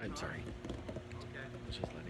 I'm sorry. Okay.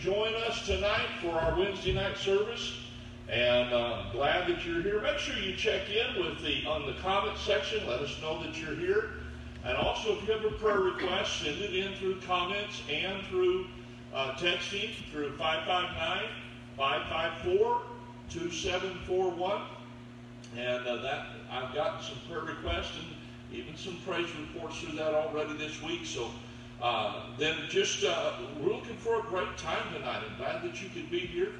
Join us tonight for our Wednesday night service. And uh, glad that you're here. Make sure you check in with the on the comment section. Let us know that you're here. And also, if you have a prayer request, send it in through comments and through uh, texting through 559-554-2741. And uh, that I've gotten some prayer requests and even some praise reports through that already this week. So uh, then just uh, we're looking for a great time tonight. I'm glad that you could be here.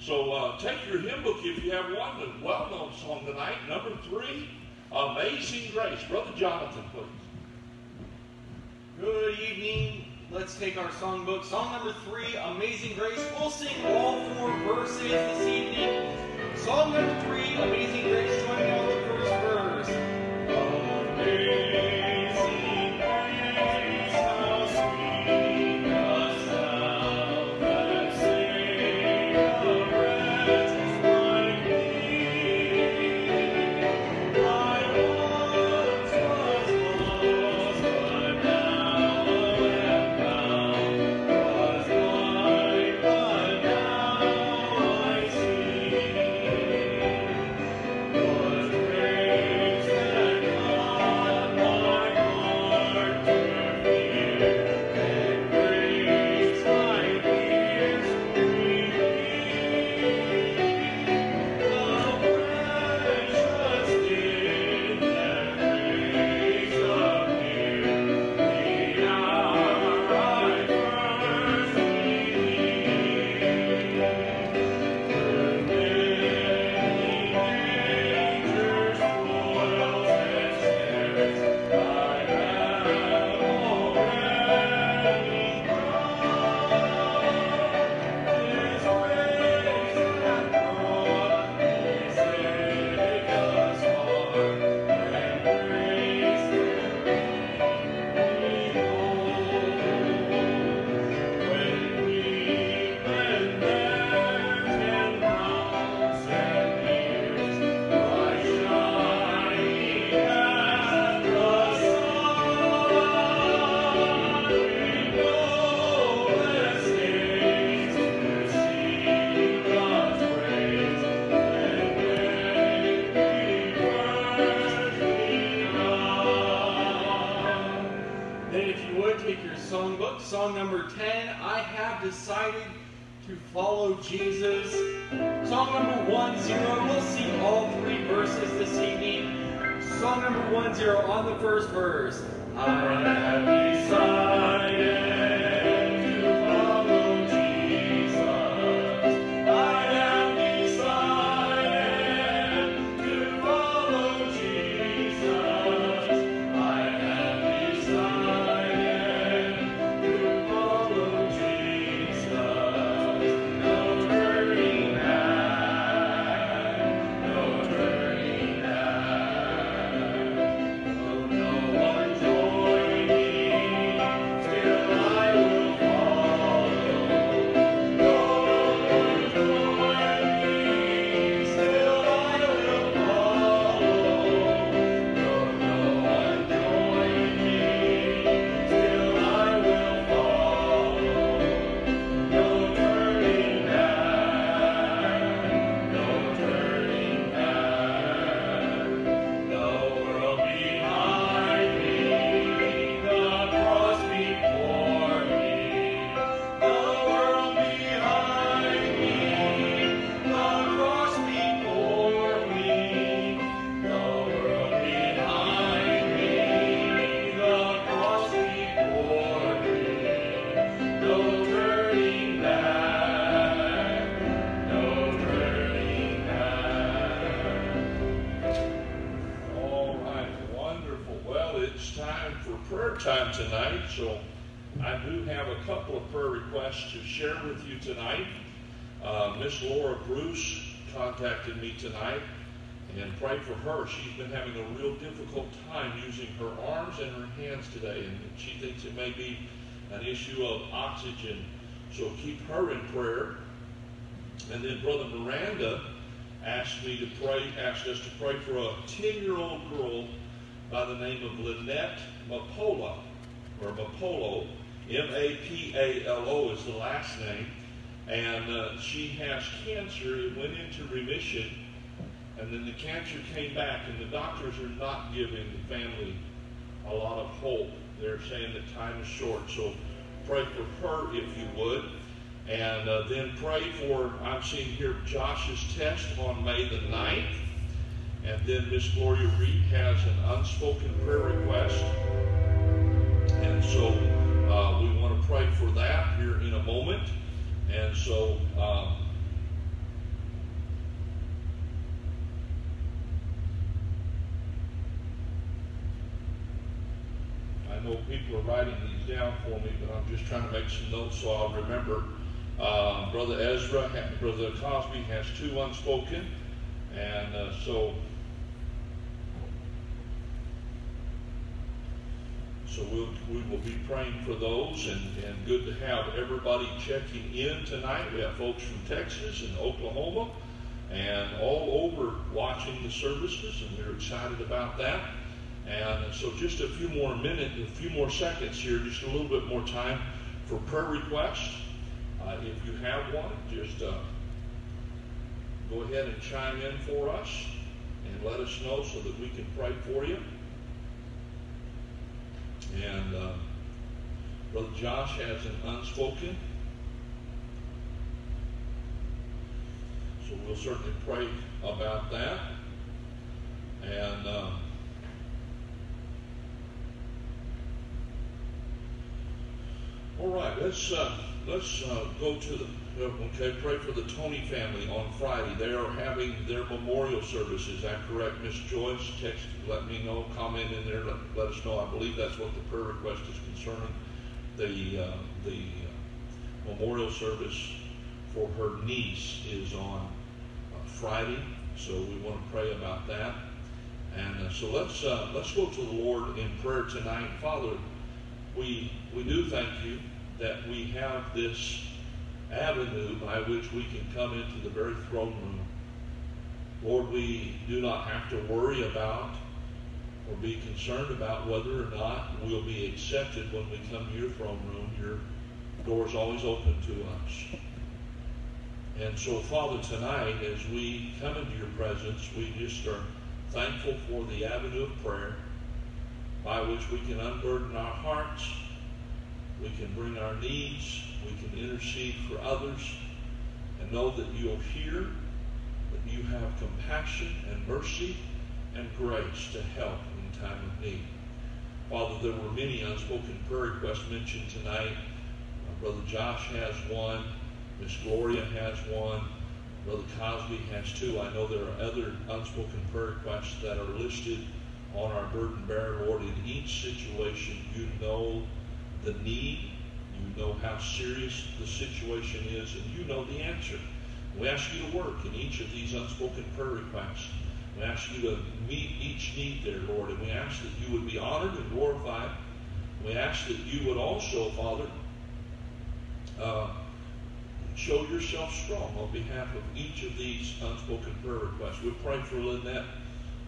So uh, take your hymn book if you have one, a well-known song tonight, number three, Amazing Grace. Brother Jonathan, please. Good evening. Let's take our songbook. Song number three, Amazing Grace. We'll sing all four verses this evening. Song number three, Amazing Grace. Join me on the first verse. Amazing contacted me tonight and pray for her. She's been having a real difficult time using her arms and her hands today, and she thinks it may be an issue of oxygen. So keep her in prayer. And then Brother Miranda asked me to pray, asked us to pray for a 10-year-old girl by the name of Lynette Mapola, or Mapolo, M-A-P-A-L-O is the last name, and uh, she has cancer. It went into remission, and then the cancer came back, and the doctors are not giving the family a lot of hope. They're saying that time is short, so pray for her if you would. And uh, then pray for, I'm seeing here Josh's test on May the 9th. And then Miss Gloria Reed has an unspoken prayer request. And so uh, we want to pray for that here in a moment. And so um, I know people are writing these down for me, but I'm just trying to make some notes so I'll remember. Um, Brother Ezra, Brother Cosby has two unspoken, and uh, so so we'll, we will be praying for those, and, and good to have everybody checking in tonight. We have folks from Texas and Oklahoma, and all over watching the services, and we're excited about that. And so just a few more minutes, a few more seconds here, just a little bit more time for prayer requests. Uh, if you have one, just uh, go ahead and chime in for us and let us know so that we can pray for you. And uh, Brother Josh has an unspoken. So we'll certainly pray about that. And uh, all right, let's uh, let's uh, go to the okay. Pray for the Tony family on Friday. They are having their memorial service. Is that correct, Miss Joyce? Text, let me know. Comment in there. Let, let us know. I believe that's what the prayer request is concerning. The uh, the uh, memorial service for her niece is on uh, Friday, so we want to pray about that. And uh, so let's uh, let's go to the Lord in prayer tonight, Father. We we do thank you that we have this avenue by which we can come into the very throne room. Lord, we do not have to worry about or be concerned about whether or not we'll be accepted when we come to your throne room. Your door is always open to us. And so, Father, tonight, as we come into your presence, we just are thankful for the avenue of prayer by which we can unburden our hearts We can bring our needs. We can intercede for others and know that you'll hear, that you have compassion and mercy and grace to help in time of need. Father, there were many unspoken prayer requests mentioned tonight. Brother Josh has one. Miss Gloria has one. Brother Cosby has two. I know there are other unspoken prayer requests that are listed on our burden bearer, Lord. In each situation, you know the need, you know how serious the situation is, and you know the answer. We ask you to work in each of these unspoken prayer requests. We ask you to meet each need there, Lord, and we ask that you would be honored and glorified. We ask that you would also, Father, uh, show yourself strong on behalf of each of these unspoken prayer requests. We pray for Lynette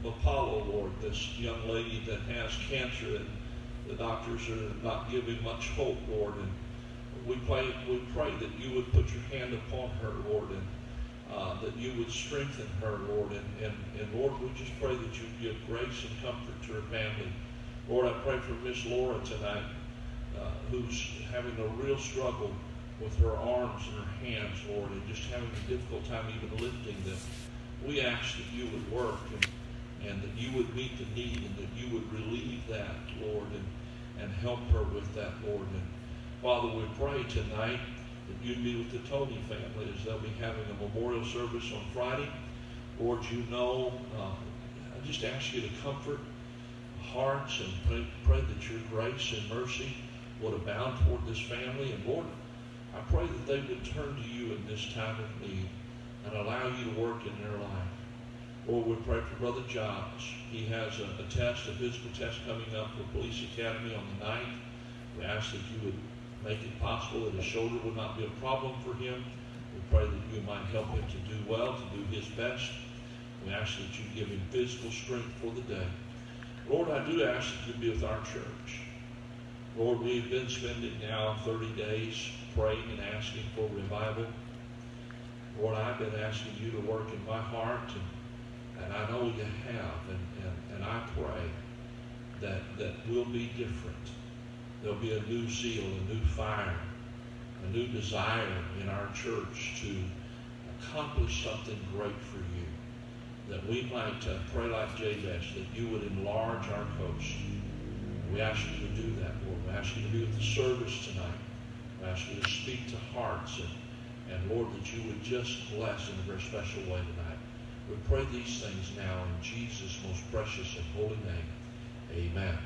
Apollo, Lord, this young lady that has cancer and the doctors are not giving much hope, Lord. And we pray, we pray that you would put your hand upon her, Lord, and uh, that you would strengthen her, Lord. And, and, and Lord, we just pray that you give grace and comfort to her family. Lord, I pray for Miss Laura tonight, uh, who's having a real struggle with her arms and her hands, Lord, and just having a difficult time even lifting them. We ask that you would work and and that you would meet the need and that you would relieve that, Lord, and, and help her with that, Lord. And Father, we pray tonight that you'd be with the Tony family as they'll be having a memorial service on Friday. Lord, you know, uh, I just ask you to comfort hearts and pray, pray that your grace and mercy would abound toward this family. And Lord, I pray that they would turn to you in this time of need and allow you to work in their life. Lord, we pray for Brother Josh. He has a, a test, a physical test coming up for Police Academy on the 9th. We ask that you would make it possible that his shoulder will not be a problem for him. We pray that you might help him to do well, to do his best. We ask that you give him physical strength for the day. Lord, I do ask that you be with our church. Lord, we've been spending now 30 days praying and asking for revival. Lord, I've been asking you to work in my heart and and I know you have, and, and, and I pray that, that we'll be different. There'll be a new zeal, a new fire, a new desire in our church to accomplish something great for you. That we might uh, pray like Jabez, that you would enlarge our coast. We ask you to do that, Lord. We ask you to be with the service tonight. We ask you to speak to hearts, and, and Lord, that you would just bless in a very special way tonight. We pray these things now in Jesus' most precious and holy name. Amen.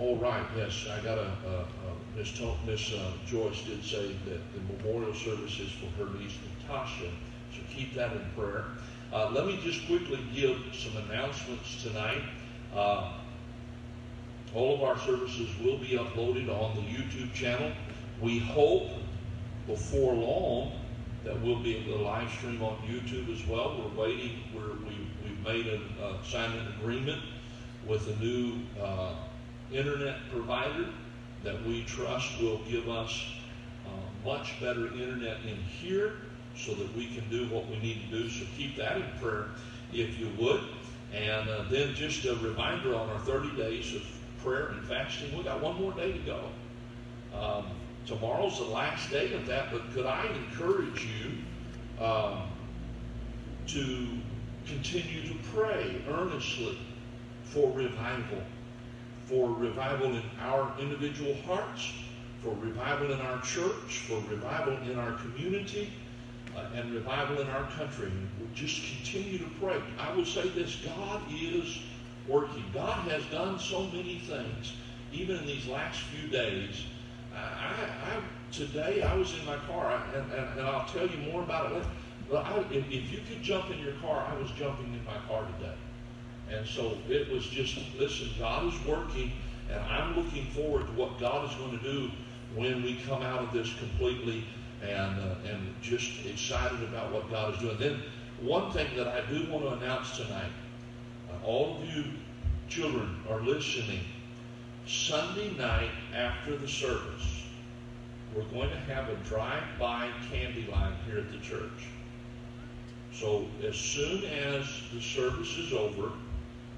All right, yes, I got a, a, a Miss, Miss uh, Joyce did say that the memorial service is for her niece Natasha, so keep that in prayer. Uh, let me just quickly give some announcements tonight. Uh, all of our services will be uploaded on the YouTube channel. We hope before long that we'll be able to live stream on YouTube as well. We're waiting. We're, we, we've made a, uh, signed an agreement with a new uh, internet provider that we trust will give us uh, much better internet in here so that we can do what we need to do. So keep that in prayer if you would. And uh, then just a reminder on our 30 days of prayer and fasting. We got one more day to go. Um, Tomorrow's the last day of that, but could I encourage you um, to continue to pray earnestly for revival, for revival in our individual hearts, for revival in our church, for revival in our community, uh, and revival in our country. We'll just continue to pray. I would say this God is working. God has done so many things, even in these last few days I, I, today I was in my car, and, and, and I'll tell you more about it. But I, if, if you could jump in your car, I was jumping in my car today. And so it was just, listen, God is working, and I'm looking forward to what God is going to do when we come out of this completely and, uh, and just excited about what God is doing. Then one thing that I do want to announce tonight, uh, all of you children are listening, Sunday night after the service, we're going to have a drive-by candy line here at the church. So as soon as the service is over,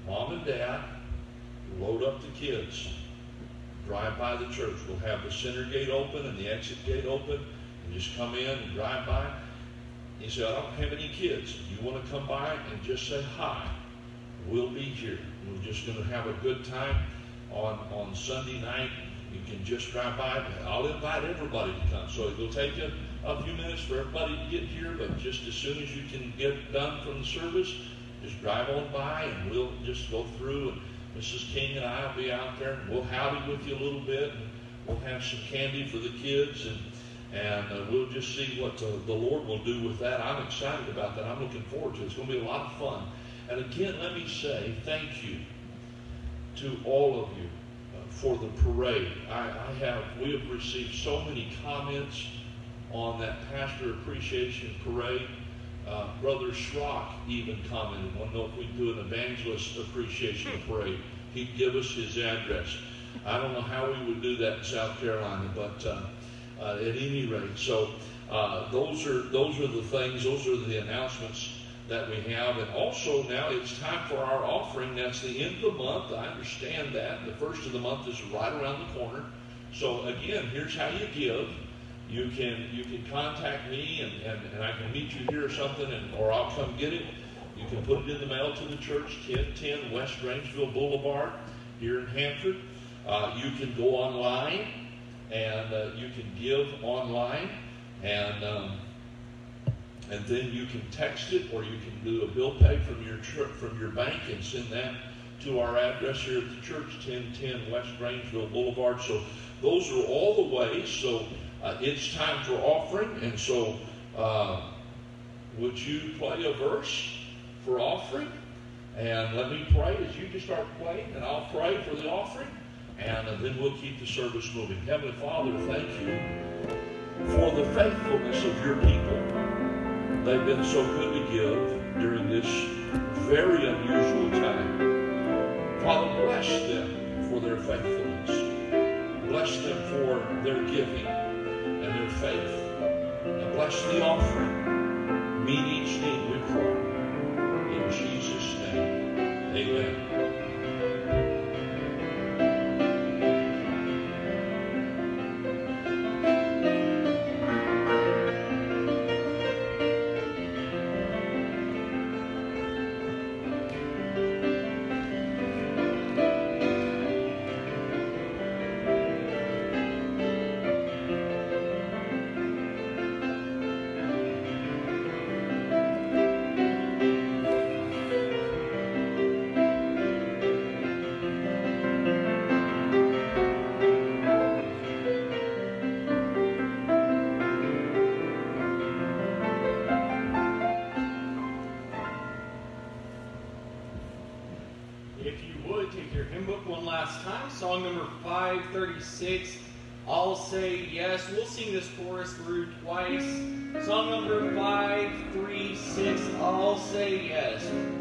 mom and dad load up the kids. drive by the church. We'll have the center gate open and the exit gate open, and just come in and drive by. He said, I don't have any kids. You want to come by and just say hi, we'll be here. We're just going to have a good time on, on Sunday night. You can just drive by. I'll invite everybody to come. So it'll take you a few minutes for everybody to get here, but just as soon as you can get done from the service, just drive on by and we'll just go through. And Mrs. King and I will be out there and we'll howdy with you a little bit. And we'll have some candy for the kids and and uh, we'll just see what uh, the Lord will do with that. I'm excited about that. I'm looking forward to it. It's going to be a lot of fun. And again, let me say thank you to all of you uh, for the parade. I, I have, we have received so many comments on that pastor appreciation parade. Uh, Brother Schrock even commented, "Want to know if we do an evangelist appreciation parade?" He'd give us his address. I don't know how we would do that in South Carolina, but uh, uh, at any rate, so uh, those are those are the things. Those are the announcements that we have, and also now it's time for our offering. That's the end of the month. I understand that the first of the month is right around the corner. So again, here's how you give you can you can contact me and, and, and I can meet you here or something and or I'll come get it. You can put it in the mail to the church, 1010 West Grangeville Boulevard here in Hanford. Uh, you can go online and uh, you can give online and um, and then you can text it or you can do a bill pay from your from your bank and send that to our address here at the church, 1010 West Grangeville Boulevard. So those are all the ways. So uh, it's time for offering, and so uh, would you play a verse for offering? And let me pray as you just start playing, and I'll pray for the offering, and uh, then we'll keep the service moving. Heavenly Father, thank you for the faithfulness of your people. They've been so good to give during this very unusual time. Father, bless them for their faithfulness. Bless them for their giving faith. And bless the offering. Meet each need, we. In Jesus' name, amen. 536, I'll Say Yes.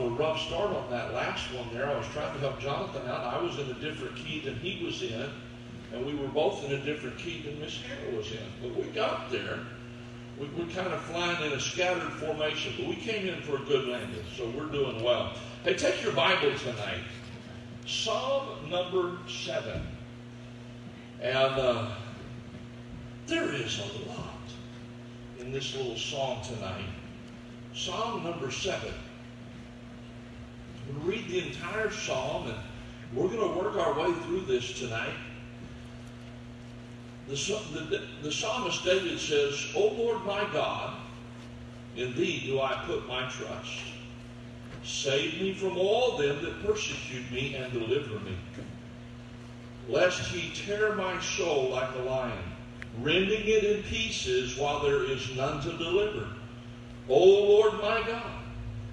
A rough start on that last one there. I was trying to help Jonathan out. I was in a different key than he was in, and we were both in a different key than Miss Hannah was in. But we got there. We were kind of flying in a scattered formation, but we came in for a good landing, so we're doing well. Hey, take your Bible tonight. Psalm number seven. And uh, there is a lot in this little song tonight. Psalm number seven. Read the entire psalm, and we're going to work our way through this tonight. The, the, the psalmist David says, O Lord my God, in thee do I put my trust. Save me from all them that persecute me and deliver me. Lest he tear my soul like a lion, rending it in pieces while there is none to deliver. O Lord my God,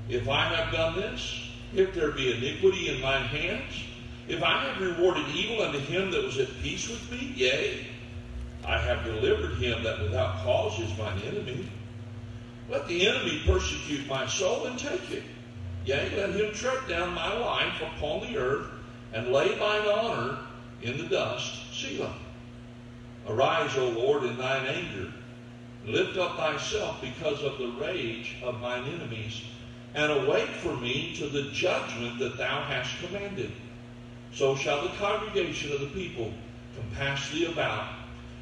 if I have done this, if there be iniquity in mine hands, if I have rewarded evil unto him that was at peace with me, yea, I have delivered him that without cause is mine enemy. Let the enemy persecute my soul and take it. Yea, let him tread down my life upon the earth and lay mine honor in the dust. Selah. Arise, O Lord, in thine anger. Lift up thyself because of the rage of mine enemies, and awake for me to the judgment that thou hast commanded. So shall the congregation of the people compass thee about.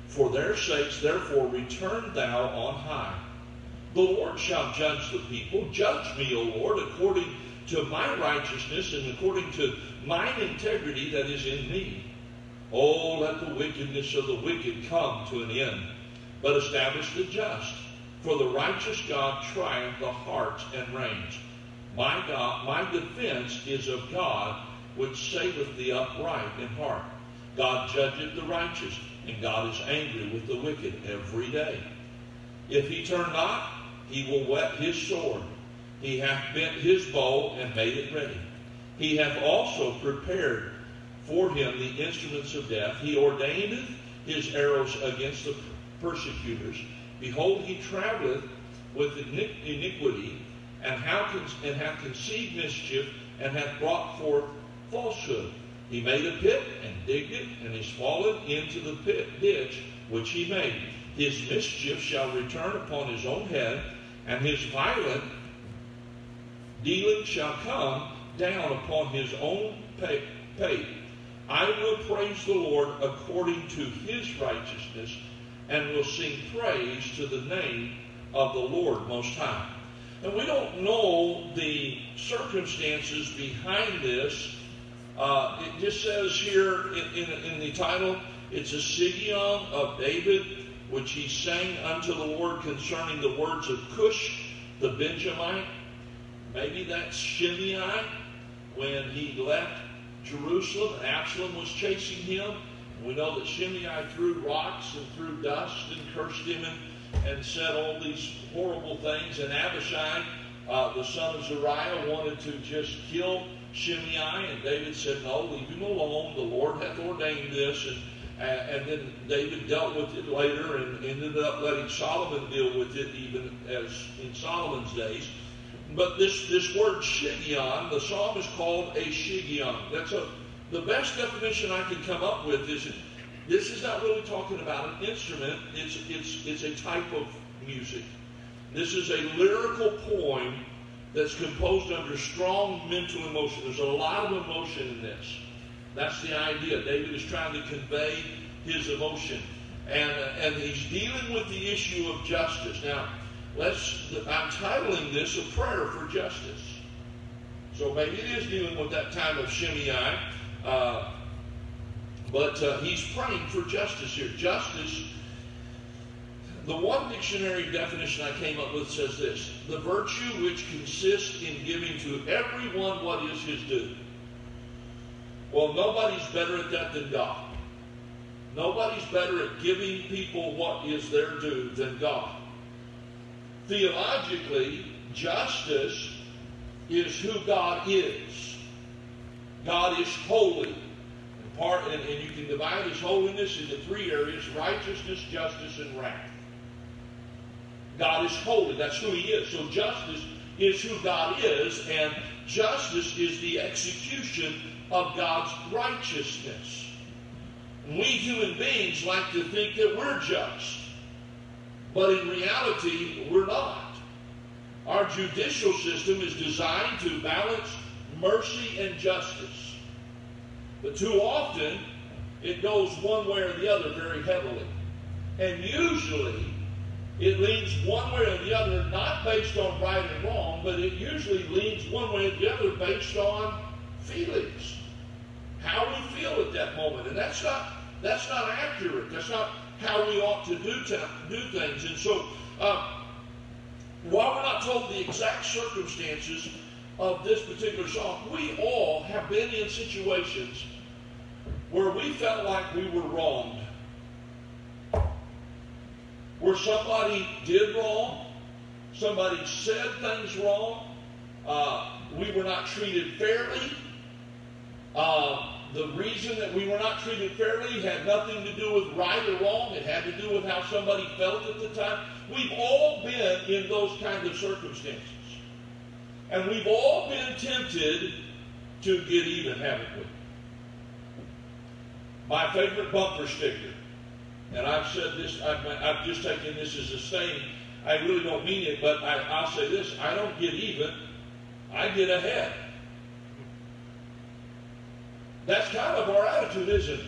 For their sakes, therefore, return thou on high. The Lord shall judge the people. Judge me, O Lord, according to my righteousness and according to mine integrity that is in me. Oh, let the wickedness of the wicked come to an end, but establish the just. For the righteous God trieth the hearts and reins. My God, my defense is of God, which saveth the upright in heart. God judgeth the righteous, and God is angry with the wicked every day. If he turn not, he will whet his sword. He hath bent his bow and made it ready. He hath also prepared for him the instruments of death. He ordaineth his arrows against the persecutors. Behold, he travelleth with iniquity, and, hath conceived mischief, and hath brought forth falsehood. He made a pit and digged it, and is fallen into the pit ditch which he made. His mischief shall return upon his own head, and his violent dealing shall come down upon his own pay. I will praise the Lord according to his righteousness, and will sing praise to the name of the Lord Most High. And we don't know the circumstances behind this. Uh, it just says here in, in, in, the title, it's a Shiggaion of David, which he sang unto the Lord concerning the words of Cush, the Benjamite. Maybe that's Shimei when he left Jerusalem. Absalom was chasing him. We know that Shimei threw rocks and threw dust and cursed him and, and said all these horrible things. And Abishai, uh, the son of Zeruiah, wanted to just kill Shimei. And David said, No, leave him alone. The Lord hath ordained this. And, uh, and then David dealt with it later and ended up letting Solomon deal with it, even as in Solomon's days. But this, this word shiggaion, the psalm is called a shiggaion. That's a the best definition I could come up with is this is not really talking about an instrument, it's it's it's a type of music. This is a lyrical poem that's composed under strong mental emotion. There's a lot of emotion in this. That's the idea. David is trying to convey his emotion. And, uh, and he's dealing with the issue of justice. Now, let's I'm titling this a prayer for justice. So maybe it is dealing with that time of Shimei, uh, but uh, he's praying for justice here. Justice, the one dictionary definition I came up with says this the virtue which consists in giving to everyone what is his due. Well, nobody's better at that than God. Nobody's better at giving people what is their due than God. Theologically, justice is who God is. God is holy. And, part, and, and you can divide his holiness into three areas righteousness, justice, and wrath. God is holy. That's who he is. So justice is who God is, and justice is the execution of God's righteousness. We human beings like to think that we're just. But in reality, we're not. Our judicial system is designed to balance mercy and justice. But too often, it goes one way or the other very heavily. And usually, it leans one way or the other, not based on right and wrong, but it usually leans one way or the other based on feelings. How we feel at that moment. And that's not that's not accurate. That's not how we ought to do, to, do things. And so, uh, while we're not told the exact circumstances of this particular song, we all have been in situations where we felt like we were wronged. Where somebody did wrong, somebody said things wrong, uh, we were not treated fairly. Uh, the reason that we were not treated fairly had nothing to do with right or wrong. It had to do with how somebody felt at the time. We've all been in those kinds of circumstances. And we've all been tempted to get even, haven't we? My favorite bumper sticker, and I've said this, I've, I've just taken this as a saying. I really don't mean it, but I, I'll say this I don't get even, I get ahead. That's kind of our attitude, isn't it?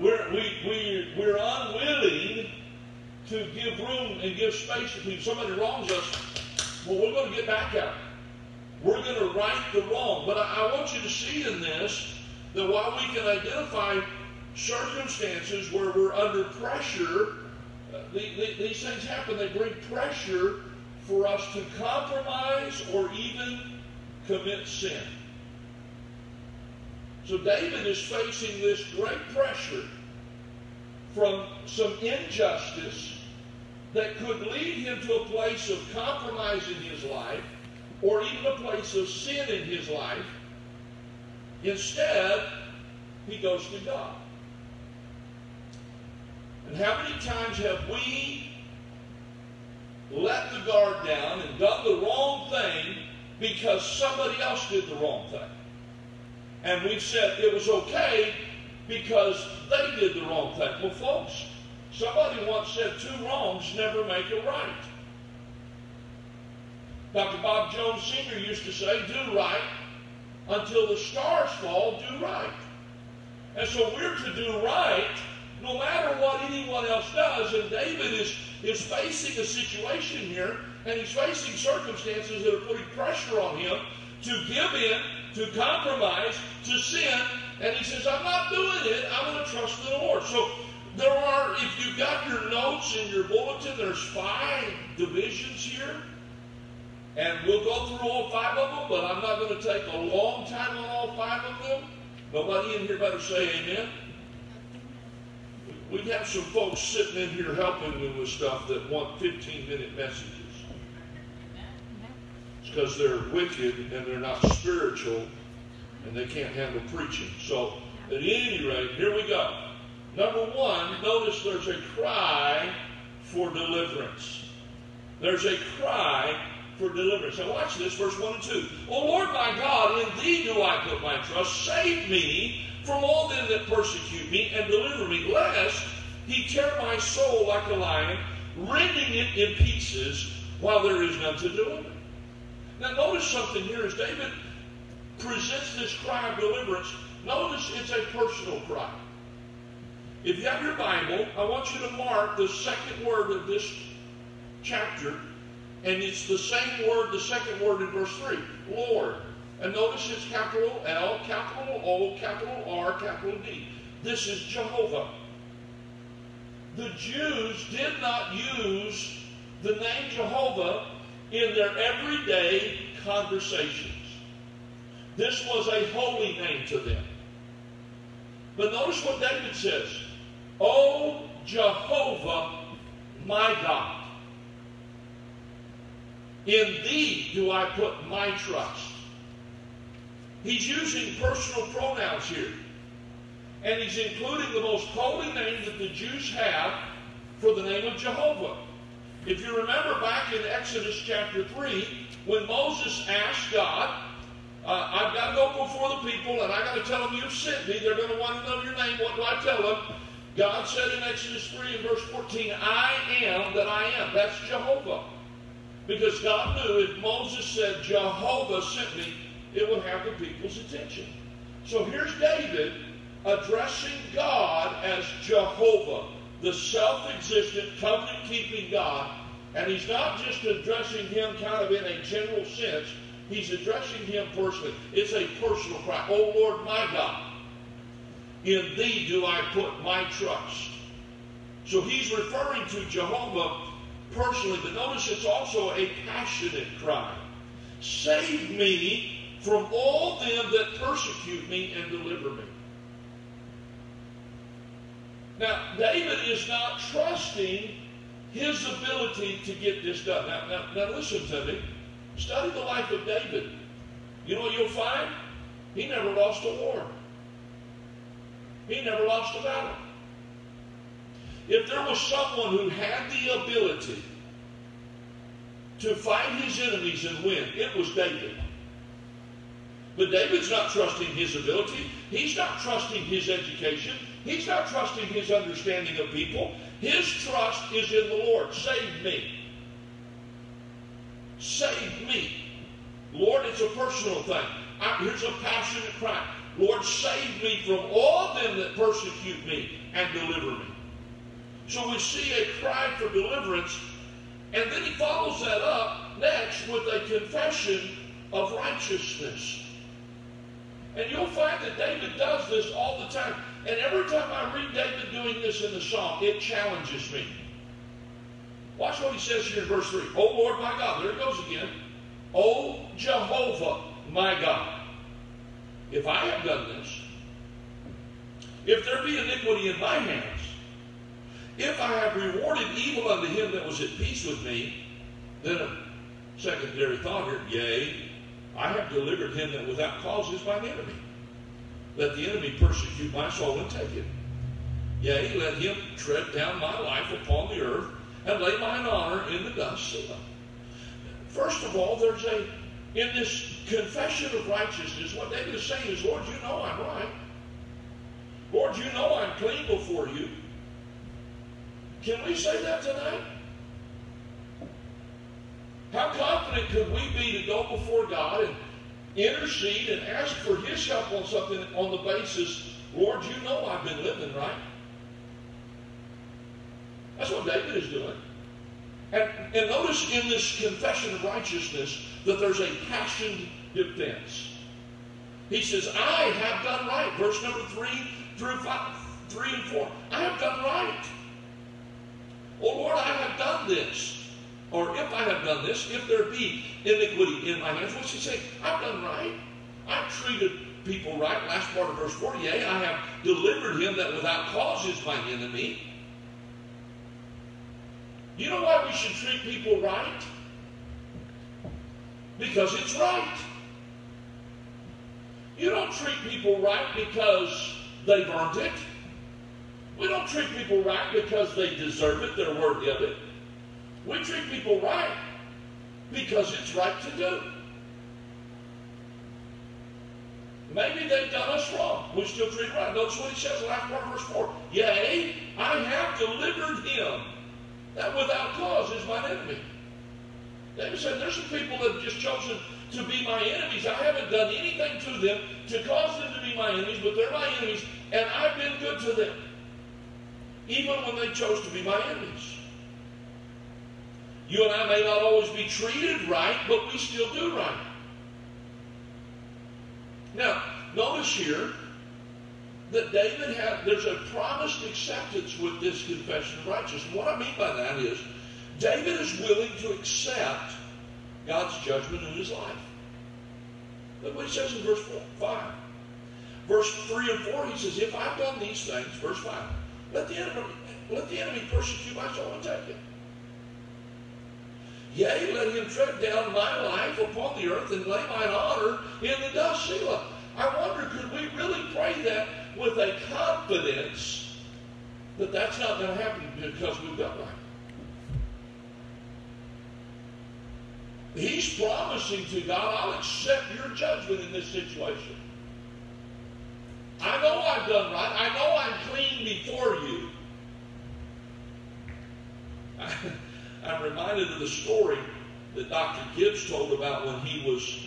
We're, we, we, we're unwilling to give room and give space to people. Somebody wrongs us, well, we're going to get back at them. We're going to right the wrong. But I, I want you to see in this that while we can identify circumstances where we're under pressure, uh, the, the, these things happen. They bring pressure for us to compromise or even commit sin. So David is facing this great pressure from some injustice that could lead him to a place of compromise in his life or even a place of sin in his life. Instead, he goes to God. And how many times have we let the guard down and done the wrong thing because somebody else did the wrong thing? And we said it was okay because they did the wrong thing. Well, folks, somebody once said two wrongs never make a right. Dr. Bob Jones Sr. used to say, do right until the stars fall, do right. And so we're to do right no matter what anyone else does. And David is, is facing a situation here, and he's facing circumstances that are putting pressure on him to give in, to compromise, to sin. And he says, I'm not doing it. I'm going to trust the Lord. So there are, if you've got your notes in your bulletin, there's five divisions here. And we'll go through all five of them, but I'm not going to take a long time on all five of them. Nobody in here better say amen. We have some folks sitting in here helping me with stuff that want 15 minute messages. It's because they're wicked and they're not spiritual and they can't handle preaching. So, at any rate, here we go. Number one, notice there's a cry for deliverance. There's a cry for deliverance. Now watch this, verse 1 and 2. O Lord my God, in thee do I put my trust. Save me from all them that persecute me, and deliver me, lest he tear my soul like a lion, rending it in pieces, while there is none to deliver. Now notice something here as David presents this cry of deliverance. Notice it's a personal cry. If you have your Bible, I want you to mark the second word of this chapter and it's the same word, the second word in verse 3, Lord. And notice it's capital L, capital O, capital R, capital D. This is Jehovah. The Jews did not use the name Jehovah in their everyday conversations. This was a holy name to them. But notice what David says. O Jehovah, my God. In thee do I put my trust. He's using personal pronouns here. And he's including the most holy name that the Jews have for the name of Jehovah. If you remember back in Exodus chapter 3, when Moses asked God, uh, I've got to go before the people and I've got to tell them you've sent me. They're going to want to know your name. What do I tell them? God said in Exodus 3 and verse 14, I am that I am. That's Jehovah. Because God knew if Moses said, Jehovah sent me, it would have the people's attention. So here's David addressing God as Jehovah. the self-existent, covenant-keeping God, and he's not just addressing him kind of in a general sense, he's addressing him personally. It's a personal cry. Oh Lord my God, in thee do I put my trust. So he's referring to Jehovah personally, but notice it's also a passionate cry. Save me from all them that persecute me and deliver me. Now, David is not trusting his ability to get this done. Now, now, now listen to me. Study the life of David. You know what you'll find? He never lost a war. He never lost a battle. If there was someone who had the ability to fight his enemies and win, it was David. But David's not trusting his ability. He's not trusting his education. He's not trusting his understanding of people. His trust is in the Lord. Save me. Save me. Lord, it's a personal thing. I, here's a passionate cry. Lord, save me from all them that persecute me and deliver me. So we see a cry for deliverance, and then he follows that up next with a confession of righteousness. And you'll find that David does this all the time. And every time I read David doing this in the psalm, it challenges me. Watch what he says here in verse 3. Oh Lord my God, there it goes again. Oh Jehovah my God, if I have done this, if there be iniquity in my hands, if I have rewarded evil unto him that was at peace with me, then a secondary thought here, yea, I have delivered him that without cause is mine enemy. Let the enemy persecute my soul and take it. Yea, let him tread down my life upon the earth and lay mine honor in the dust. First of all, there's a, in this confession of righteousness, what David is saying is, Lord, you know I'm right. Lord, you know I'm clean before you. Can we say that tonight? How confident could we be to go before God and intercede and ask for His help on something on the basis, Lord, you know I've been living right? That's what David is doing. And, and notice in this confession of righteousness that there's a passioned defense. He says, I have done right. Verse number three through five, three and four. I have done right. Oh Lord, I have done this. Or if I have done this, if there be iniquity in my hands, what's he say? I've done right. I've treated people right. Last part of verse 48, I have delivered him that without cause is my enemy. You know why we should treat people right? Because it's right. You don't treat people right because they've earned it. We don't treat people right because they deserve it, they're worthy of it. We treat people right because it's right to do. Maybe they've done us wrong. We still treat right. Notice what he says in part of verse 4. Yea, I have delivered him that without cause is my enemy. David said, there's some people that have just chosen to be my enemies. I haven't done anything to them to cause them to be my enemies, but they're my enemies, and I've been good to them. Even when they chose to be my enemies. You and I may not always be treated right, but we still do right. Now, notice here that David had, there's a promised acceptance with this confession of righteousness. What I mean by that is, David is willing to accept God's judgment in his life. Look what he says in verse 4, 5. Verse 3 and 4, he says, If I've done these things, verse 5, let the enemy, let the enemy persecute my soul and take it. Yea, let him tread down my life upon the earth and lay mine honor in the dust. Selah. I wonder, could we really pray that with a confidence that that's not going to happen because we've done? He's promising to God, I'll accept your judgment in this situation. I know I've done right. I know I'm clean before you. I'm reminded of the story that Dr. Gibbs told about when he was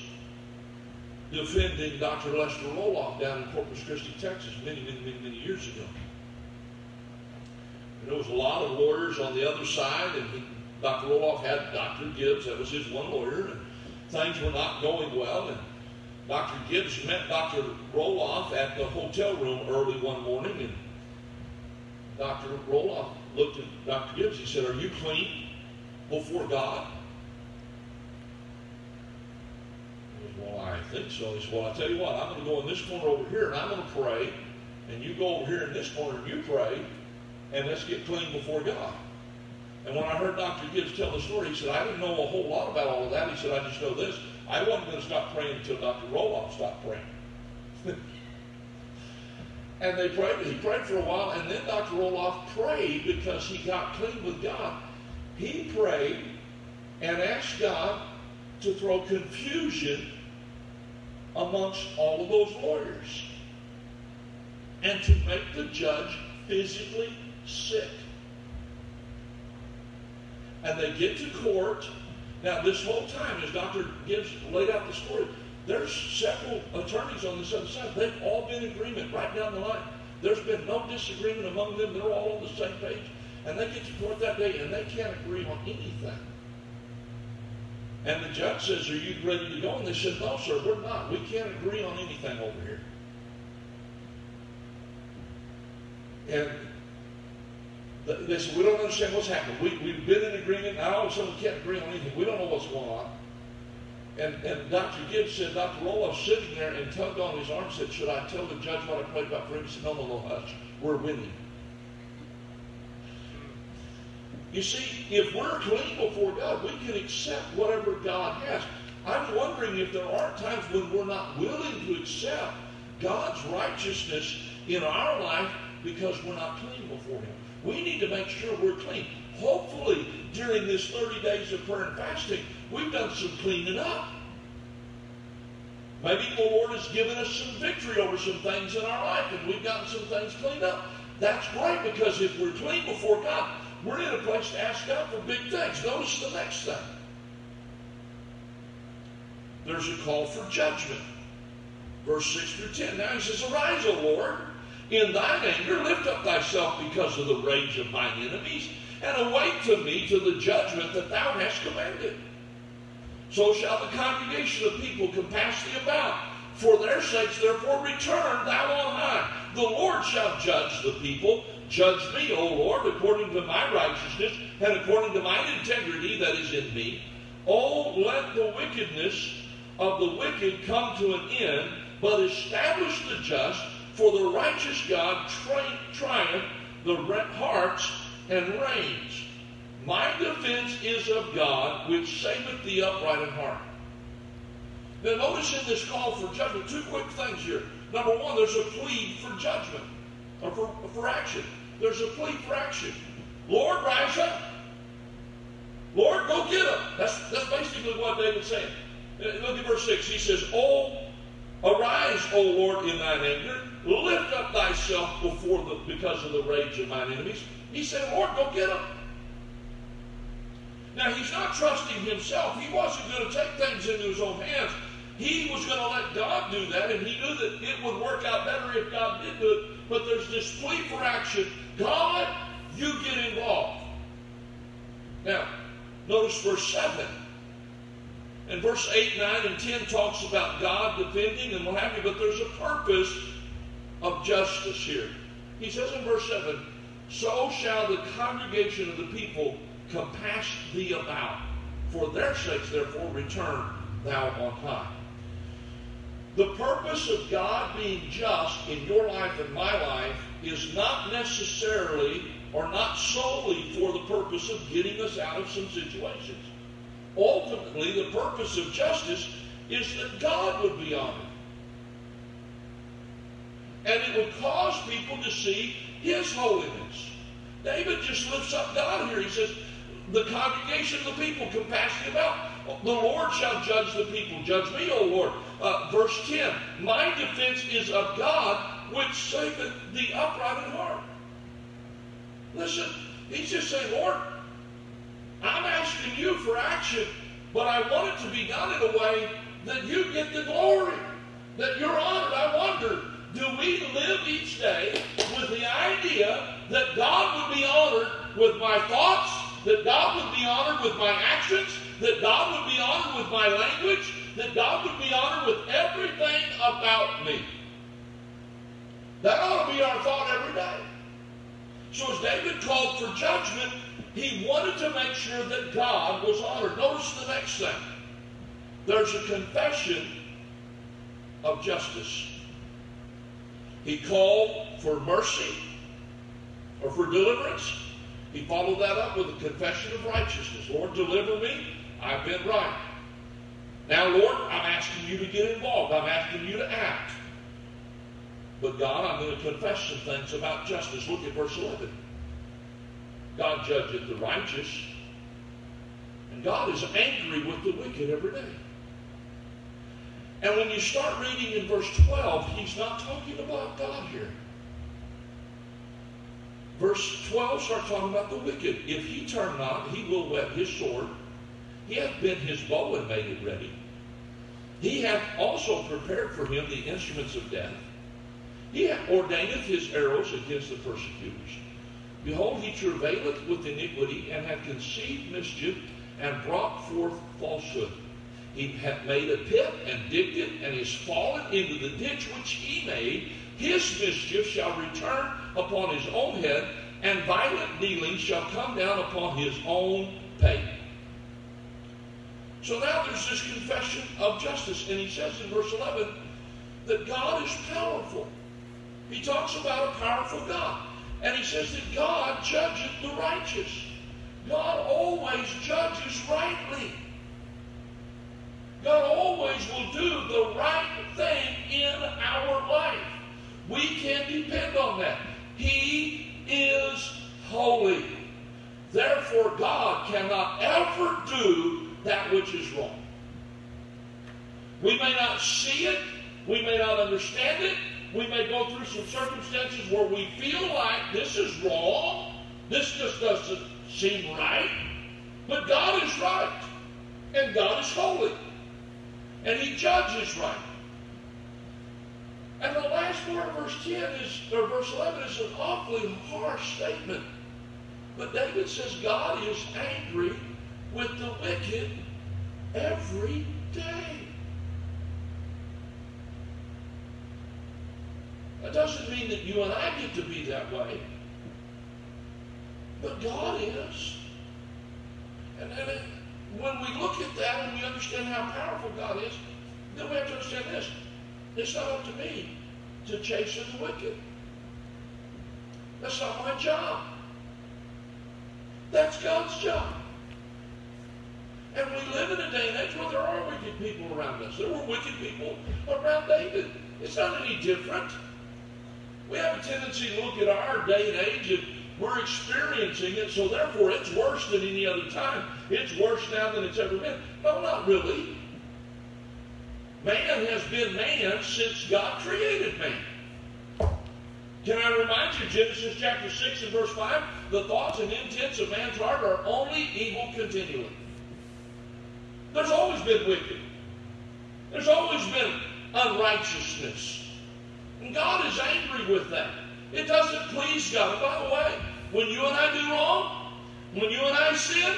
defending Dr. Lester Roloff down in Corpus Christi, Texas, many, many, many, many years ago. And there was a lot of lawyers on the other side, and he, Dr. Roloff had Dr. Gibbs, that was his one lawyer, and things were not going well. And Dr. Gibbs met Dr. Roloff at the hotel room early one morning, and Dr. Roloff looked at Dr. Gibbs. He said, Are you clean before God? He said, Well, I think so. He said, Well, I tell you what, I'm going to go in this corner over here, and I'm going to pray, and you go over here in this corner and you pray, and let's get clean before God. And when I heard Dr. Gibbs tell the story, he said, I didn't know a whole lot about all of that. He said, I just know this. I wasn't going to stop praying until Dr. Roloff stopped praying. and they prayed. He prayed for a while, and then Dr. Roloff prayed because he got clean with God. He prayed and asked God to throw confusion amongst all of those lawyers and to make the judge physically sick. And they get to court. Now, this whole time, as Dr. Gibbs laid out the story, there's several attorneys on this other side. They've all been in agreement right down the line. There's been no disagreement among them. They're all on the same page. And they get to court that day and they can't agree on anything. And the judge says, Are you ready to go? And they said, No, sir, we're not. We can't agree on anything over here. And they said, We don't understand what's happening. We, we've been in agreement. and all of a sudden we can't agree on anything. We don't know what's going on. And, and Dr. Gibbs said, Dr. Roloff sitting there and tugged on his arm said, Should I tell the judge what I prayed about for him? He said, No, no, no. We're winning. You see, if we're clean before God, we can accept whatever God has. I'm wondering if there are times when we're not willing to accept God's righteousness in our life because we're not clean before Him. We need to make sure we're clean. Hopefully, during this 30 days of prayer and fasting, we've done some cleaning up. Maybe the Lord has given us some victory over some things in our life and we've gotten some things cleaned up. That's great because if we're clean before God, we're in a place to ask God for big things. Notice the next thing. There's a call for judgment. Verse 6 through 10. Now he says, Arise, O Lord, in thine anger, lift up thyself because of the rage of mine enemies, and await to me to the judgment that thou hast commanded. So shall the congregation of people compass thee about. For their sakes, therefore, return thou on high. The Lord shall judge the people. Judge me, O Lord, according to my righteousness and according to mine integrity that is in me. Oh, let the wickedness of the wicked come to an end, but establish the just, for the righteous God tri- triumph the hearts and reins. My defense is of God, which saveth the upright in heart. Now, notice in this call for judgment, two quick things here. Number one, there's a plea for judgment, or for, for action. There's a plea for action. Lord, rise up. Lord, go get them. That's, that's basically what David's saying. Uh, Look at verse 6. He says, Oh, arise, O Lord, in thine anger. Lift up thyself before the because of the rage of mine enemies. He said, Lord, go get them. Now, he's not trusting himself. He wasn't going to take things into his own hands. He was going to let God do that, and he knew that it would work out better if God did do it. But there's this plea for action. God, you get involved. Now, notice verse 7. And verse 8, 9, and 10 talks about God defending and what have you, but there's a purpose of justice here. He says in verse 7, So shall the congregation of the people compass thee about. For their sakes, therefore, return thou on high. The purpose of God being just in your life and my life is not necessarily or not solely for the purpose of getting us out of some situations. Ultimately, the purpose of justice is that God would be honored. And it would cause people to see His holiness. David just lifts up God here. He says, The congregation of the people can pass thee about. The Lord shall judge the people. Judge me, O Lord. Uh, verse 10 My defense is of God, which saveth the upright in heart. Listen, he's just saying, Lord, I'm asking you for action, but I want it to be done in a way that you get the glory, that you're honored. I wonder, do we live each day with the idea that God would be honored with my thoughts, that God would be honored with my actions, that God would be honored with my language, that God would be honored with everything about me. That ought to be our thought every day. So as David called for judgment, he wanted to make sure that God was honored. Notice the next thing. There's a confession of justice. He called for mercy or for deliverance. He followed that up with a confession of righteousness. Lord, deliver me. I've been right. Now, Lord, I'm asking you to get involved. I'm asking you to act. But God, I'm going to confess some things about justice. Look at verse 11. God judgeth the righteous, and God is angry with the wicked every day. And when you start reading in verse 12, he's not talking about God here. Verse 12 starts talking about the wicked. If he turn not, he will whet his sword. He hath bent his bow and made it ready. He hath also prepared for him the instruments of death. He ordaineth his arrows against the persecutors. Behold, he travaileth with iniquity, and hath conceived mischief, and brought forth falsehood. He hath made a pit, and digged it, and is fallen into the ditch which he made. His mischief shall return upon his own head, and violent dealing shall come down upon his own pay. So now there's this confession of justice, and he says in verse 11 that God is powerful. He talks about a powerful God. And he says that God judges the righteous. God always judges rightly. God always will do the right thing in our life. We can depend on that. He is holy. Therefore, God cannot ever do that which is wrong. We may not see it, we may not understand it, we may go through some circumstances where we feel like this is wrong, this just doesn't seem right, but God is right, and God is holy, and He judges right. And the last part of verse 10 is, or verse 11 is an awfully harsh statement. But David says God is angry with the wicked every day. That doesn't mean that you and I get to be that way. But God is. And, and when we look at that and we understand how powerful God is, then we have to understand this. It's not up to me to chasten the wicked. That's not my job. That's God's job. And we live in a day and age where there are wicked people around us. There were wicked people around David. It's not any different. We have a tendency to look at our day and age and we're experiencing it, so therefore it's worse than any other time. It's worse now than it's ever been. No, not really. Man has been man since God created man. Can I remind you, Genesis chapter 6 and verse 5, the thoughts and intents of man's heart are only evil continually. There's always been wicked. There's always been unrighteousness. And God is angry with that. It doesn't please God. By the way, when you and I do wrong, when you and I sin,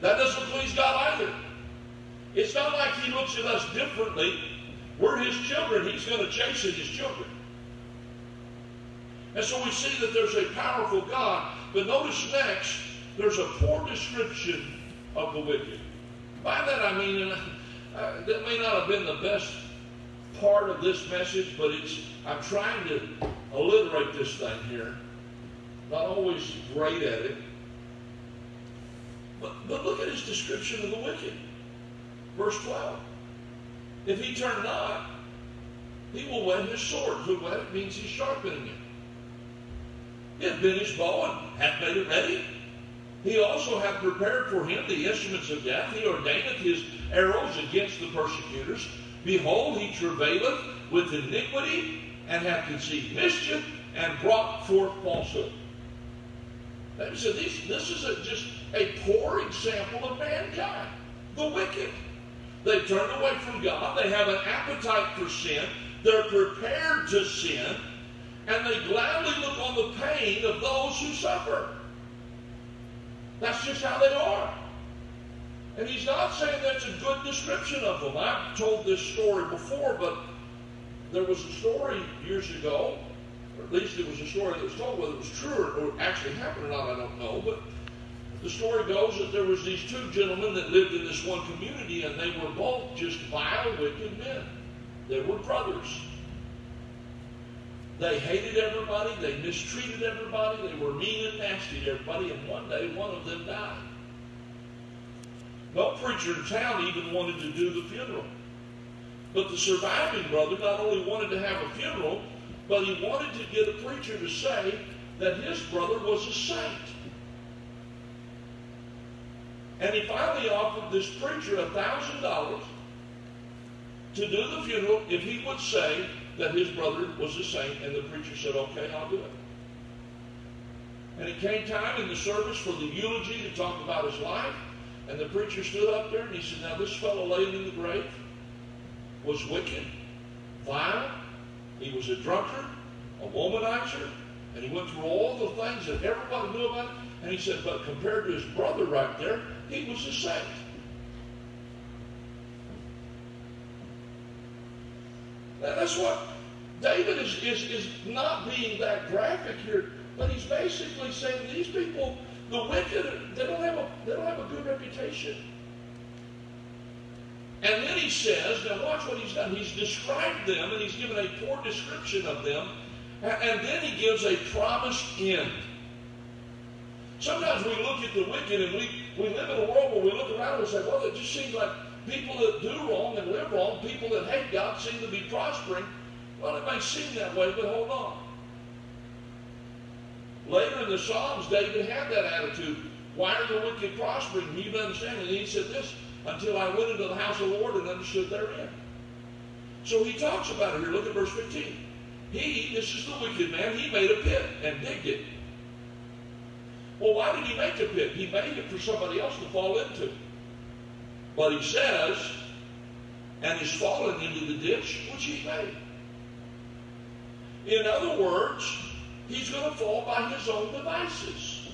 that doesn't please God either. It's not like He looks at us differently. We're His children. He's going to chasten His children. And so we see that there's a powerful God. But notice next, there's a poor description of the wicked. By that I mean, uh, that may not have been the best part of this message, but it's I'm trying to alliterate this thing here. Not always great at it. But, but look at his description of the wicked. Verse 12. If he turn not, he will whet his sword. To whet it means he's sharpening it. He hath bent his bow and hath made it ready. He also hath prepared for him the instruments of death. He ordaineth his arrows against the persecutors. Behold, he travaileth with iniquity and have conceived mischief and brought forth falsehood. That said, this, this is a, just a poor example of mankind, the wicked. They turn away from God. They have an appetite for sin. They're prepared to sin. And they gladly look on the pain of those who suffer. That's just how they are. And he's not saying that's a good description of them. I've told this story before, but there was a story years ago, or at least it was a story that was told, whether it was true or, or actually happened or not, I don't know. But the story goes that there was these two gentlemen that lived in this one community, and they were both just vile, wicked men. They were brothers. They hated everybody. They mistreated everybody. They were mean and nasty to everybody. And one day, one of them died. No preacher in town even wanted to do the funeral. But the surviving brother not only wanted to have a funeral, but he wanted to get a preacher to say that his brother was a saint. And he finally offered this preacher a thousand dollars to do the funeral if he would say that his brother was a saint. And the preacher said, okay, I'll do it. And it came time in the service for the eulogy to talk about his life. And the preacher stood up there and he said, Now this fellow laying in the grave was wicked, vile, he was a drunkard, a womanizer, and he went through all the things that everybody knew about. Him. And he said, But compared to his brother right there, he was a saint. Now, that's what David is, is, is not being that graphic here, but he's basically saying these people the wicked, they don't have a, they don't have a good reputation. And then he says, now watch what he's done. He's described them and he's given a poor description of them. And then he gives a promised end. Sometimes we look at the wicked and we, we live in a world where we look around and say, well, it just seems like people that do wrong and live wrong, people that hate God seem to be prospering. Well, it may seem that way, but hold on. Later in the Psalms, David had that attitude. Why are the wicked prospering? He understand it. And he said this, until I went into the house of the Lord and understood therein. So he talks about it here. Look at verse 15. He, this is the wicked man, he made a pit and digged it. Well, why did he make a pit? He made it for somebody else to fall into. But he says, and he's fallen into the ditch which he made. In other words, he's going to fall by his own devices.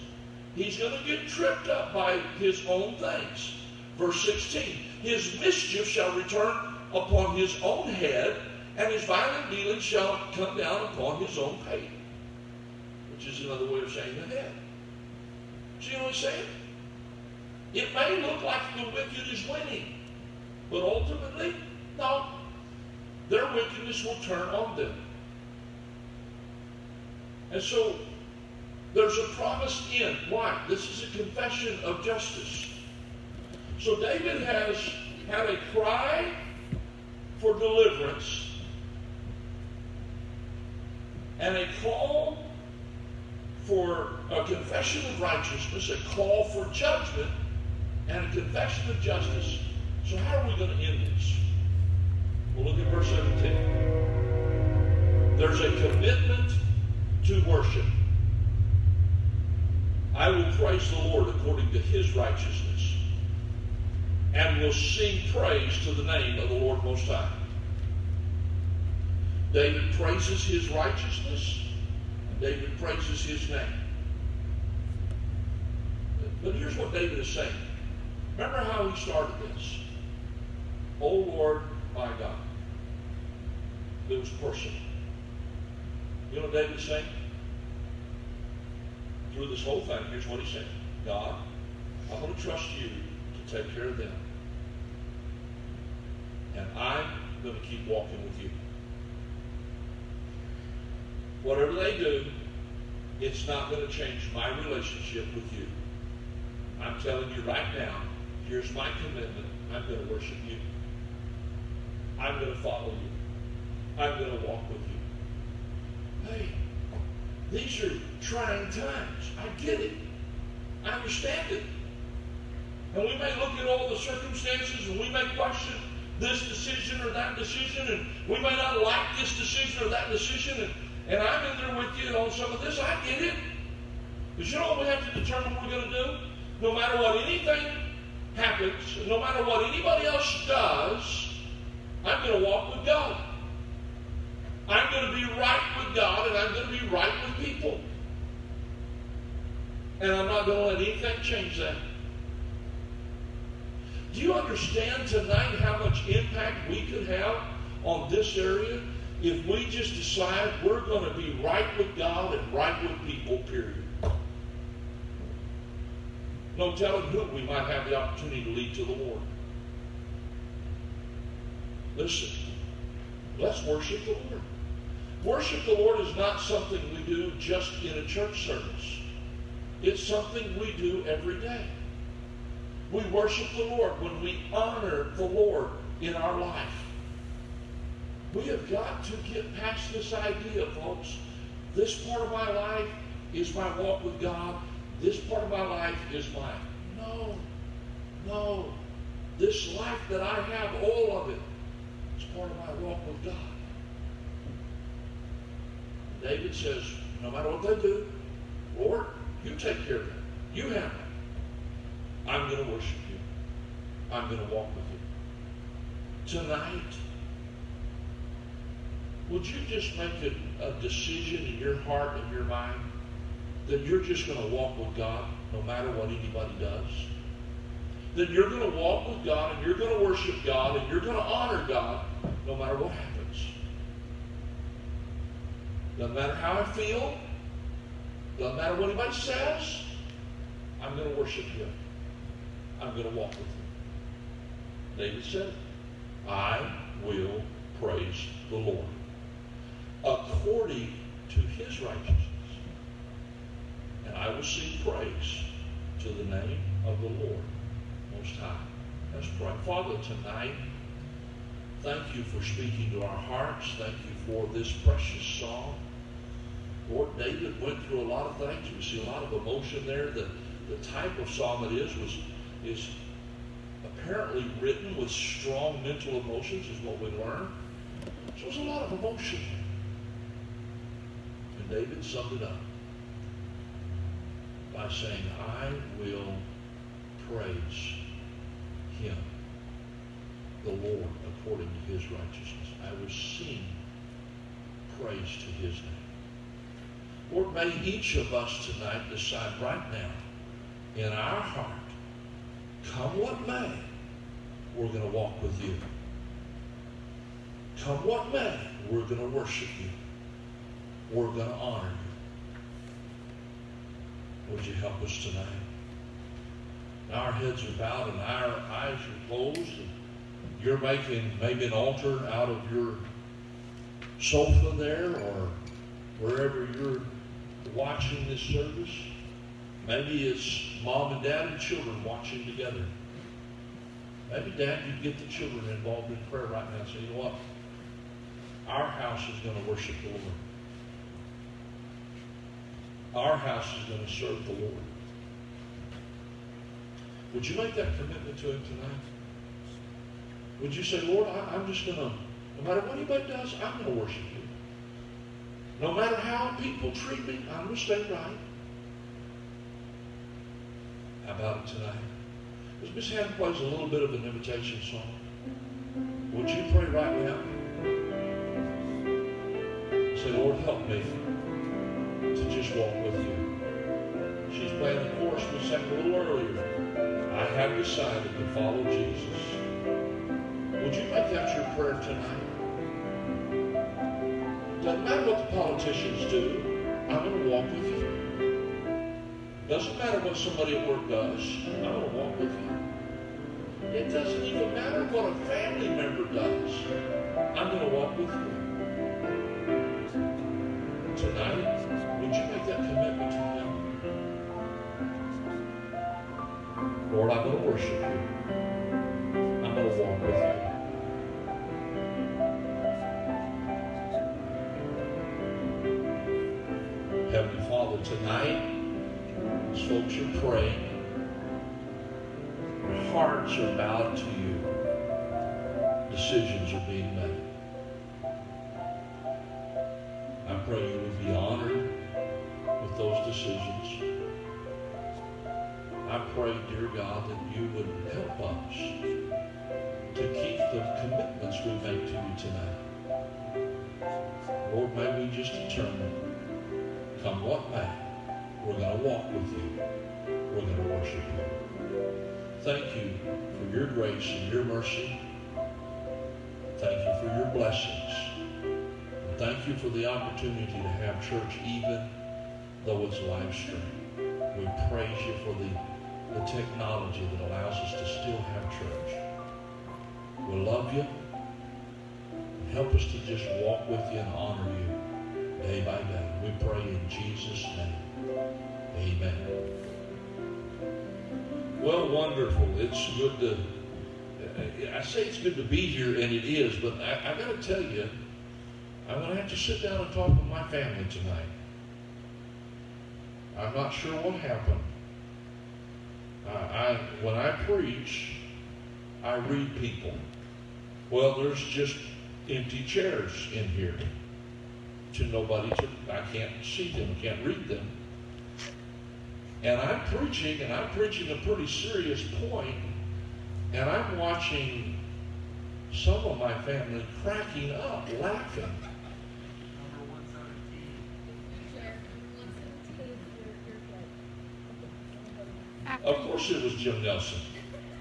He's going to get tripped up by his own things. Verse 16 His mischief shall return upon his own head, and his violent dealings shall come down upon his own pate. Which is another way of saying the head. See what I'm saying? It may look like the wicked is winning, but ultimately, no. Their wickedness will turn on them. And so there's a promised end. Why? This is a confession of justice. So David has had a cry for deliverance and a call for a confession of righteousness, a call for judgment, and a confession of justice. So how are we going to end this? Well, look at verse 17. There's a commitment to worship. I will praise the Lord according to his righteousness and will sing praise to the name of the Lord Most High. David praises his righteousness and David praises his name. But here's what David is saying. Remember how he started this? O Lord, my God. It was personal. You know what David's saying? Through this whole thing, here's what he's saying. God, I'm going to trust you to take care of them. And I'm going to keep walking with you. Whatever they do, it's not going to change my relationship with you. I'm telling you right now, here's my commitment. I'm going to worship you. I'm going to follow you. I'm going to walk with you. Hey, these are trying times. I get it. I understand it. And we may look at all the circumstances and we may question this decision or that decision, and we may not like this decision or that decision, and, and I'm in there with you on some of this. I get it. But you know what we have to determine what we're going to do? No matter what anything happens, no matter what anybody else does, I'm going to walk with God. I'm going to be right with God and I'm going to be right with people. And I'm not going to let anything change that. Do you understand tonight how much impact we could have on this area if we just decide we're going to be right with God and right with people, period? No telling who we might have the opportunity to lead to the Lord. Listen, let's worship the Lord. Worship the Lord is not something we do just in a church service. It's something we do every day. We worship the Lord when we honor the Lord in our life. We have got to get past this idea, folks. This part of my life is my walk with God. This part of my life is mine. No, no. This life that I have, all of it, is part of my walk with God. David says, no matter what they do, Lord, you take care of them. You have it. I'm going to worship you. I'm going to walk with you. Tonight, would you just make a, a decision in your heart and your mind that you're just going to walk with God no matter what anybody does? That you're going to walk with God and you're going to worship God and you're going to honor God no matter what happens. Doesn't matter how I feel. Doesn't matter what anybody says. I'm going to worship you. I'm going to walk with you. David said, I will praise the Lord according to his righteousness. And I will sing praise to the name of the Lord Most High. Let's pray. Father, tonight, thank you for speaking to our hearts. Thank you for this precious song. Lord, David went through a lot of things. We see a lot of emotion there. The, the type of psalm it is was is apparently written with strong mental emotions, is what we learn. So there's a lot of emotion. And David summed it up by saying, I will praise him, the Lord, according to his righteousness. I will sing praise to his name. Lord, may each of us tonight decide right now in our heart, come what may, we're going to walk with you. Come what may, we're going to worship you. We're going to honor you. Would you help us tonight? Our heads are bowed and our eyes are closed. And you're making maybe an altar out of your sofa there or wherever you're watching this service. Maybe it's mom and dad and children watching together. Maybe dad, you get the children involved in prayer right now and say, you know what? Our house is going to worship the Lord. Our house is going to serve the Lord. Would you make that commitment to Him tonight? Would you say, Lord, I, am just going to, no matter what anybody does, I'm going to worship you. No matter how people treat me, I'm going to stay right. About it tonight? As Miss Hannah plays a little bit of an invitation song, would you pray right now? Say, Lord, help me to just walk with you. She's playing the chorus we sang a little earlier. I have decided to follow Jesus. Would you make that your prayer tonight? Doesn't matter what the politicians do, I'm going to walk with you. Doesn't matter what somebody at work does, I'm going to walk with you. It doesn't even matter what a family member does, I'm going to walk with you. Tonight, would you make that commitment to Him? Lord, I'm going to worship you. I'm going to walk with you. Heavenly Father, tonight, as folks are praying, their hearts are bowed to you. Decisions are being made. I pray you would be honored with those decisions. I pray, dear God, that you would help us to keep the commitments we make to you tonight. Lord, may we just determine come what may, we're going to walk with you. We're going to worship you. thank you for your grace and your mercy. Thank you for your blessings. And thank you for the opportunity to have church even though it's live stream. We praise you for the, the technology that allows us to still have church. We love you. And help us to just walk with you and honor you day by day. We pray in Jesus' name. Amen. Well, wonderful. It's good to, I say it's good to be here, and it is, but I, I got to tell you, I'm going to have to sit down and talk with my family tonight. I'm not sure what happened. I, when I preach, I read people. Well, there's just empty chairs in here. To nobody to, I can't see them, can't read them. And I'm preaching, and I'm preaching a pretty serious point, and I'm watching some of my family cracking up, laughing. Number one seventeen. Of course, it was Jim Nelson.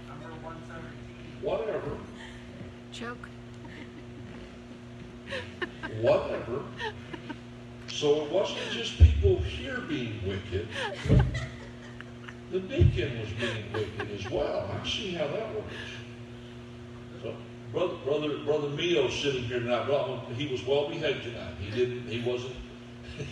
Number one seventeen. Whatever, Choke. whatever. So it wasn't just people here being wicked. The deacon was being wicked as well. I see how that works. So, brother, brother, brother Mio sitting here tonight. He was well behaved tonight. He didn't. He wasn't.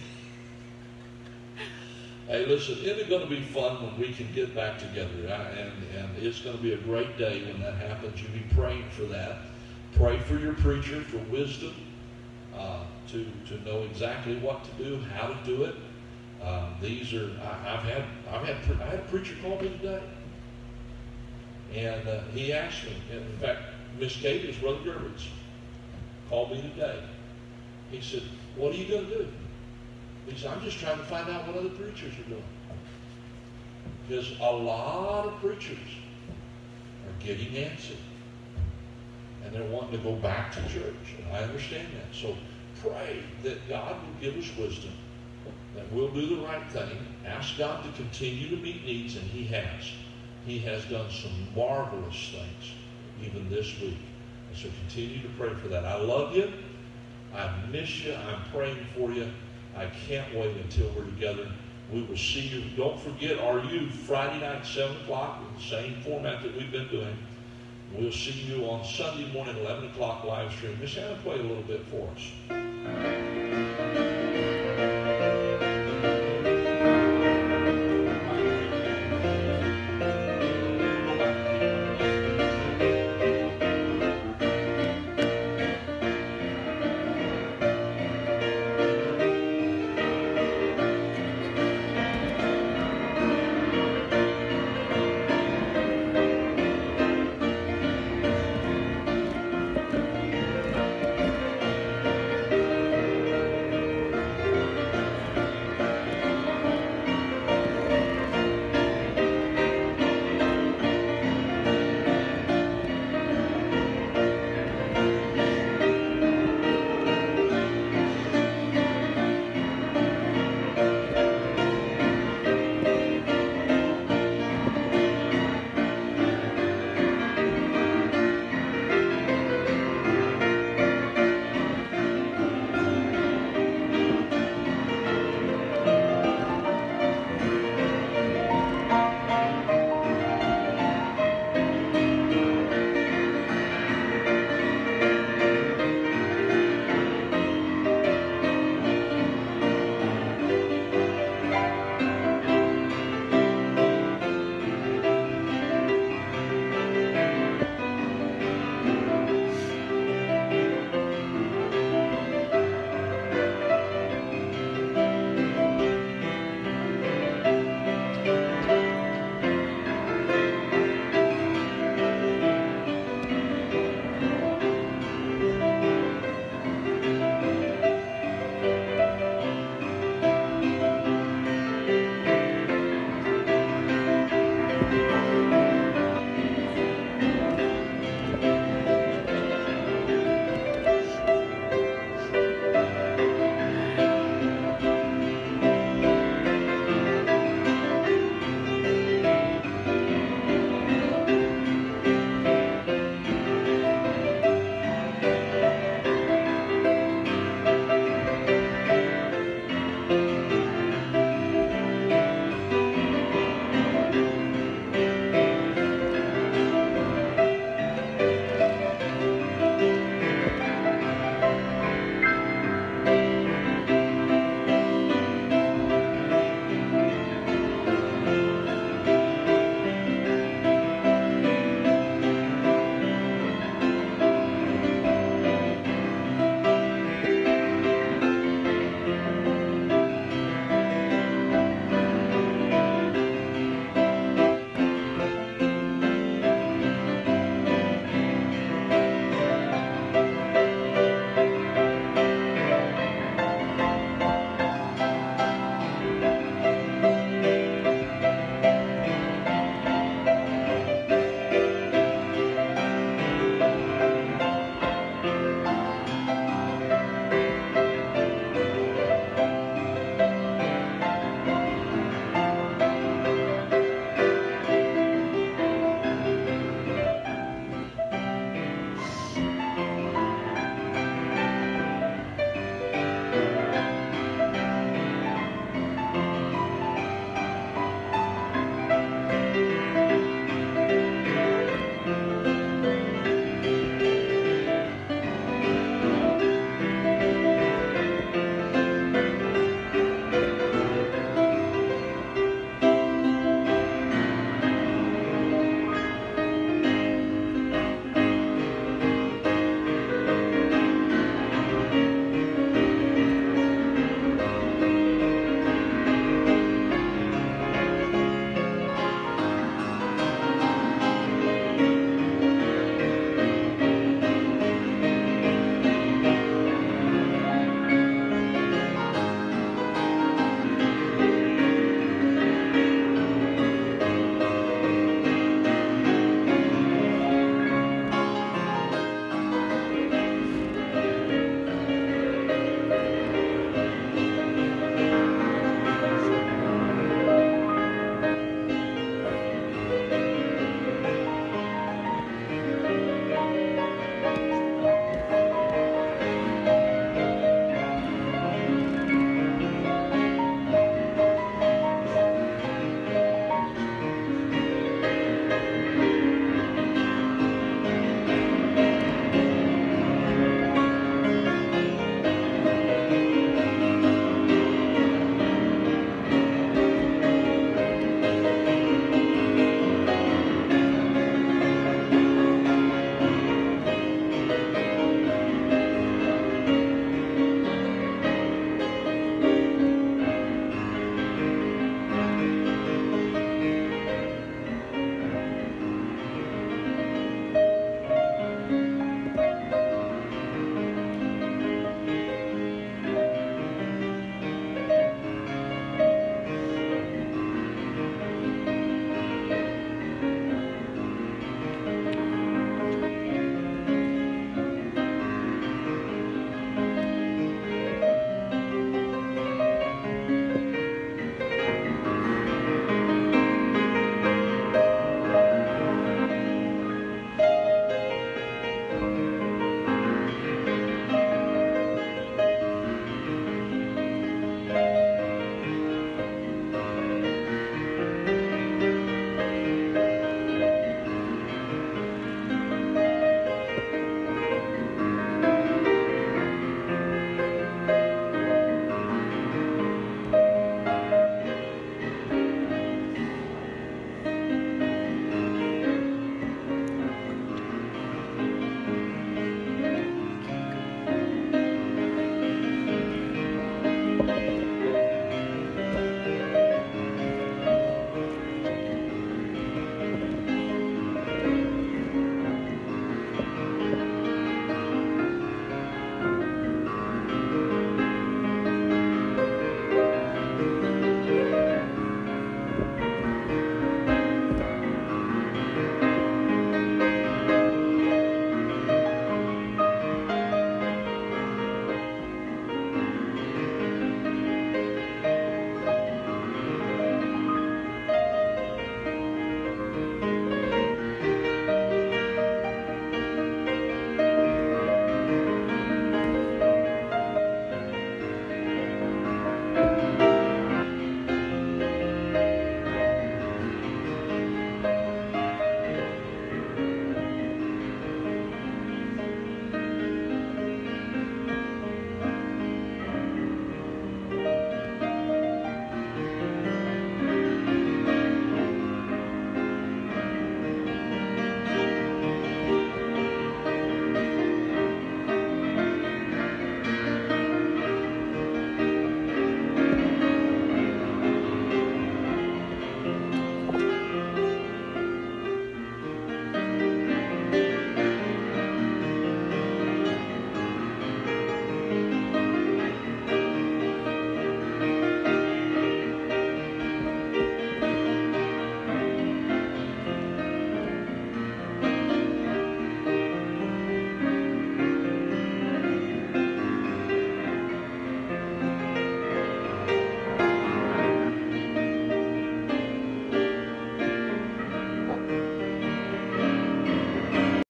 hey, listen, isn't it going to be fun when we can get back together? I- And and it's going to be a great day when that happens. You be praying for that. Pray for your preacher for wisdom. Uh, to, to know exactly what to do, how to do it. Uh, these are I, I've had I've had I had a preacher call me today, and uh, he asked me. and In fact, Miss Davis, Brother Gervitz, called me today. He said, "What are you going to do?" He said, "I'm just trying to find out what other preachers are doing." Because a lot of preachers are getting antsy, and they're wanting to go back to church, and I understand that. So pray that God will give us wisdom, that we'll do the right thing. Ask God to continue to meet needs, and He has. He has done some marvelous things even this week. And so continue to pray for that. I love you. I miss you. I'm praying for you. I can't wait until we're together. We will see you. Don't forget are you Friday night, 7 o'clock, with the same format that we've been doing. We'll see you on Sunday morning, 11 o'clock live stream. Miss Anna, play a little bit for us.